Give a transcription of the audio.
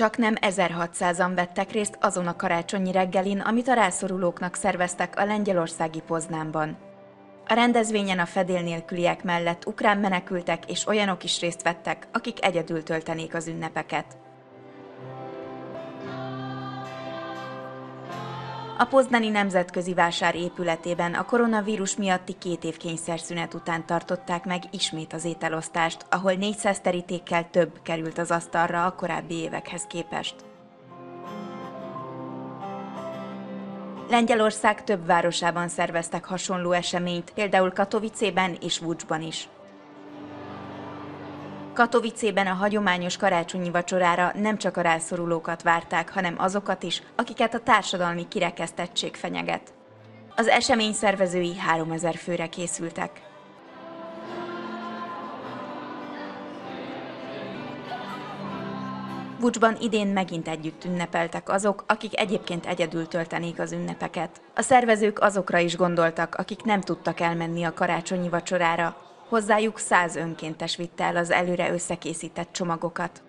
Csak nem 1600-an vettek részt azon a karácsonyi reggelin, amit a rászorulóknak szerveztek a lengyelországi Poznánban. A rendezvényen a fedél nélküliek mellett ukrán menekültek és olyanok is részt vettek, akik egyedül töltenék az ünnepeket. A Poznani Nemzetközi Vásár épületében a koronavírus miatti két év kényszerszünet után tartották meg ismét az ételosztást, ahol 400 terítékkel több került az asztalra a korábbi évekhez képest. Lengyelország több városában szerveztek hasonló eseményt, például Katowicében és Vucsban is. Katowicében a hagyományos karácsonyi vacsorára nem csak a rászorulókat várták, hanem azokat is, akiket a társadalmi kirekesztettség fenyeget. Az esemény szervezői 3000 főre készültek. Vucsban idén megint együtt ünnepeltek azok, akik egyébként egyedül töltenék az ünnepeket. A szervezők azokra is gondoltak, akik nem tudtak elmenni a karácsonyi vacsorára, Hozzájuk száz önkéntes vitte el az előre összekészített csomagokat.